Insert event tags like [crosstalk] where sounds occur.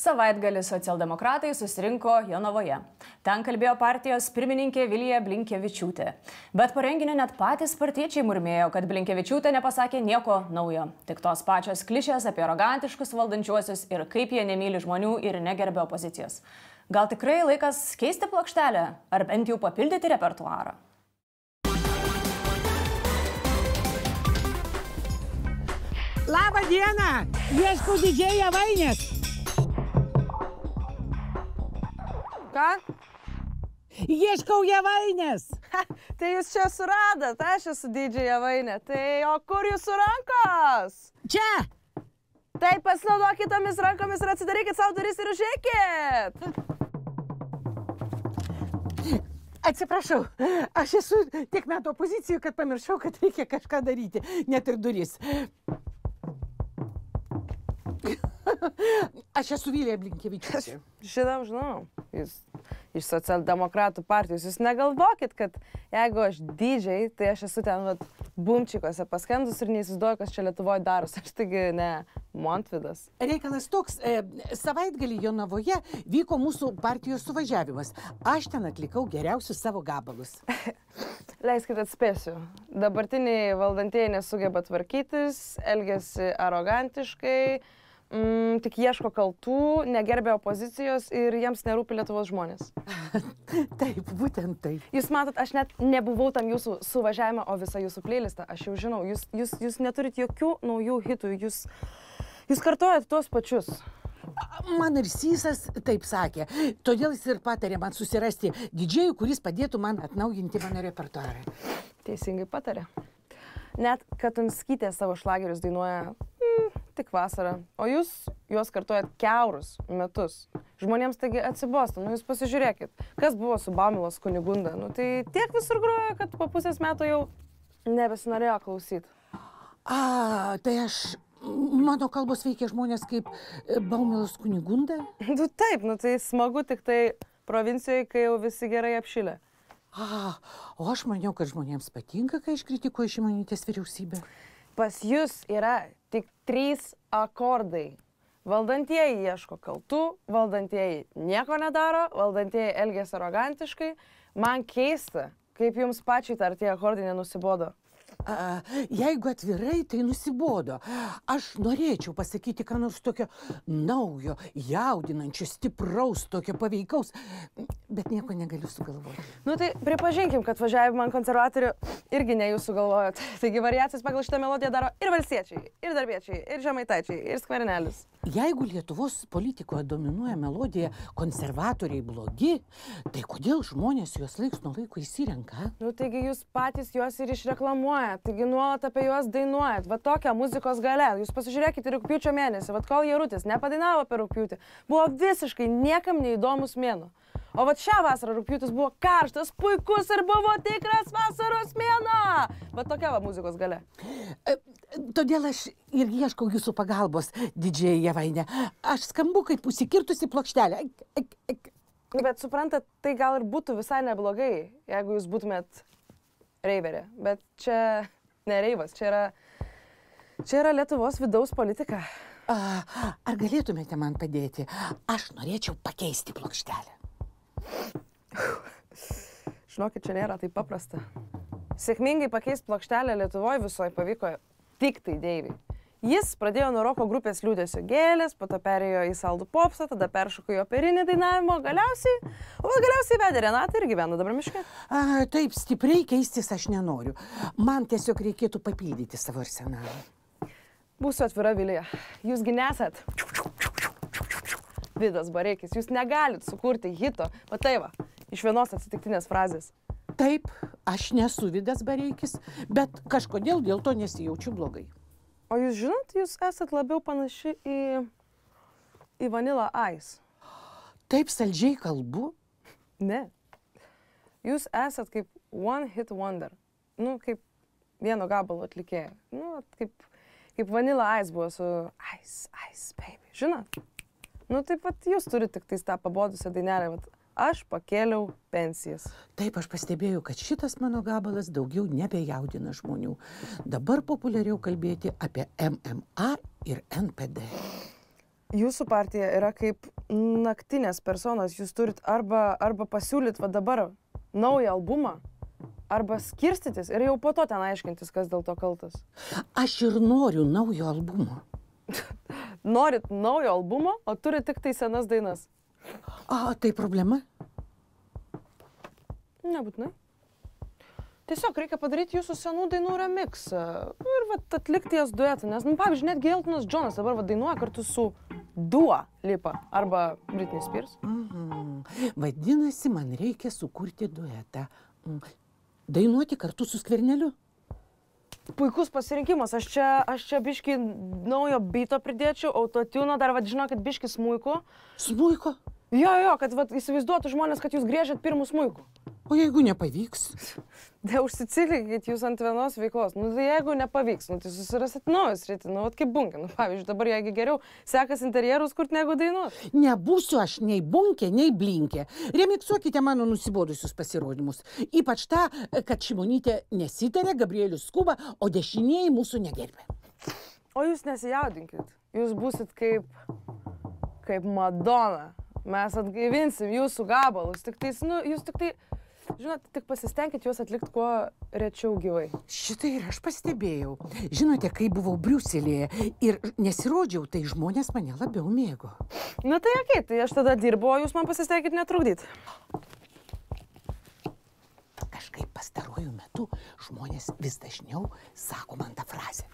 Savaitgalį socialdemokratai susirinko Jonavoje. Ten kalbėjo partijos pirmininkė Vilija Blinkevičiūtė. Bet po renginio net patys partiečiai murmėjo, kad Blinkevičiūtė nepasakė nieko naujo. Tik tos pačios klišės apie arogantiškus valdančiuosius ir kaip jie nemyli žmonių ir negerbė opozicijos. Gal tikrai laikas keisti plokštelę ar bent jau papildyti repertuarą? Labą dieną! Ieškau didžiai javainės. Ieškau javainės. Tai jūs čia suradat, aš esu didžiai javainė. Tai o kur jūsų rankos? Čia. Tai pasinaudokit tomis rankomis ir atsidarykit savo duris ir užėkit. Atsiprašau, aš esu tiek metų opozicijoje, kad pamiršau, kad reikia kažką daryti, net ir duris. Aš esu Vilija Blinkevičiūtė. Šitą žinau. Jūs iš socialdemokratų partijos. Jūs negalvokit, kad jeigu aš didžiai, tai aš esu ten vat, bumčikose paskendus ir neįsivaizduoju, kas čia Lietuvoje darosi. Aš taigi ne Montvidas. Reikalas toks, e, savaitgalį Jonavoje vyko mūsų partijos suvažiavimas. Aš ten atlikau geriausius savo gabalus. [laughs] Leiskit atspėsiu. Dabartiniai valdantieji nesugeba tvarkytis, elgesi arogantiškai, mm, tik ieško kaltų, negerbė opozicijos ir jiems nerūpi Lietuvos žmonės. [laughs] taip, būtent taip. Jūs matot, aš net nebuvau tam jūsų suvažiavime, o visą jūsų playlistą, aš jau žinau, jūs, jūs, jūs neturit jokių naujų hitų, jūs, jūs kartuojat tuos pačius. Man ir Sysas taip sakė. Todėl jis ir patarė man susirasti didžiųjų, kuris padėtų man atnaujinti mano repertuarą. Teisingai patarė. Net Katunskytė savo šlagerius dainuoja tik vasarą, o jūs juos kartuojat keurus metus. Žmonėms taigi atsibosta, nu jūs pasižiūrėkit, kas buvo su Bamilos kunigunda. Nu tai tiek visur groja, kad po pusės metų jau nebesinorėjo klausyti. A, tai aš Mano kalbos veikia žmonės kaip Baumilos kunigunda? [laughs] Nu taip, nu tai smagu tik tai provincijoje, kai jau visi gerai apšilę. A, o aš maniau, kad žmonėms patinka, kai aš kritikuoju šimonytės vyriausybę. Pas jūs yra tik trys akordai. Valdantieji ieško kaltų, valdantieji nieko nedaro, valdantieji elgesi arogantiškai. Man keista, kaip jums pačiai tar tie akordai nenusibodo. A, jeigu atvirai, tai nusibodo. Aš norėčiau pasakyti, ką nors tokio naujo, jaudinančio, stipraus, tokio paveikaus, bet nieko negaliu sugalvoti. Nu tai pripažinkim, kad važiavimą ant konservatorių irgi ne jūs sugalvojot. Taigi variacijas pagal šitą melodiją daro ir valstiečiai, ir darbiečiai, ir žemaitaičiai, ir skvernelis. Jeigu Lietuvos politikoje dominuoja melodija konservatoriai blogi, tai kodėl žmonės juos laiks nuo laiko įsirenka? Nu taigi jūs patys juos ir išreklamuojat, taigi nuolat apie juos dainuojat. Va tokia muzikos gale. Jūs pasižiūrėkite rūpiučio mėnesį, va kol Jarutis nepadainavo per rūpiutį, buvo visiškai niekam neįdomus mėnuo. O va šią vasarą rūpiutis buvo karštas, puikus ir buvo tikras vasaros mėno. Va tokia va muzikos gale. E, todėl aš ir ieškau jūsų pagalbos, didžiai Javainė. Aš skambu kaip užsikirtusi plokštelė. Ek. Bet suprantat, tai gal ir būtų visai neblogai, jeigu jūs būtumėt reiverė. Bet čia nereivas, čia yra, čia yra Lietuvos vidaus politika. A, ar galėtumėte man padėti? Aš norėčiau pakeisti plokštelę. [laughs] Žinokit, čia nėra taip paprasta. Sėkmingai pakeisti plokštelę Lietuvoje visoje pavyko tik tai Deiviai. Jis pradėjo nuo roko grupės liūdėsio gėlės, po to perėjo į saldų popsą, tada peršoko į operinį dainavimo, galiausiai, o galiausiai vedė Renatą ir gyvena dabar miške. A, taip, stipriai keistis aš nenoriu. Man tiesiog reikėtų papildyti savo arsenalą. Būsiu atvira Vilija. Jūsgi nesat. Vidas Bareikis, jūs negalit sukurti hito, o tai va, iš vienos atsitiktinės frazės. Taip, aš nesu Vidas Bareikis, bet kažkodėl dėl to nesijaučiu blogai. O jūs žinot, jūs esat labiau panaši į, į Vanilla Ice. Taip saldžiai kalbu? Ne. Jūs esat kaip One Hit Wonder. Nu, kaip vieno gabalo atlikėja. Nu, kaip, kaip Vanilla Ice buvo su Ice, Ice, baby. Žinot? Nu, taip pat jūs turite tik tais tą pabodusią dainelę. Vat, aš pakėliau pensijas. Taip, aš pastebėjau, kad šitas mano gabalas daugiau nebejaudina žmonių. Dabar populiariau kalbėti apie MMA ir NPD. jūsų partija yra kaip naktinės personos, jūs turit arba, arba pasiūlyt va dabar naują albumą, arba skirstytis ir jau po to ten aiškintis, kas dėl to kaltas. Aš ir noriu naujo albumo. [laughs] Norit naujo albumo, o turit tik tai senas dainas. A, tai problema? Nebūtinai. Tiesiog reikia padaryti jūsų senų dainų remixą ir vat, atlikti jas duetą, nes, nu, pavyzdžiui, netgi Eltonas Džonas dabar vat, dainuoja kartu su Dua Lipa arba Britney Spears. Mhm. Vadinasi, man reikia sukurti duetą. Mm. Dainuoti kartu su skverneliu. Puikus pasirinkimas, aš čia, aš čia biški naujo byto pridėčiau, autotune, dar vadžinokit biški smūku. Smuiko. Jo, jo, kad vat, įsivaizduotų žmonės, kad jūs griežėt pirmų smūkų. O jeigu nepavyks? Neužsicilikit jūs ant vienos veiklos. Nu, tai jeigu nepavyks, nu, tai susirasit naują sritį. Nu, kaip bunkė. Nu, pavyzdžiui, dabar jeigu geriau sekas interjerus kurti negu dainuot. Nebūsiu aš nei bunkė, nei blinkė. Remiksuokite mano nusibodusius pasirodymus. Ypač tą, kad Šimonytė nesitarė, Gabrielius skuba, o dešinieji mūsų negerbė. O jūs nesijaudinkit. Jūs busit kaip, kaip Madona. Mes atgaivinsim jūsų gabalus. Tik tais, nu, jūs tik tai, žinot, tik pasistengkit juos atlikti kuo rečiau gyvai. Šitai ir aš pastebėjau. Žinote, kai buvau Briuselėje ir nesirodžiau, tai žmonės mane labiau mėgo. Na tai okei, tai aš tada dirbu, o jūs man pasistengkit netrukdyti. Kažkaip pastaruoju metu žmonės vis dažniau sako man tą frazę.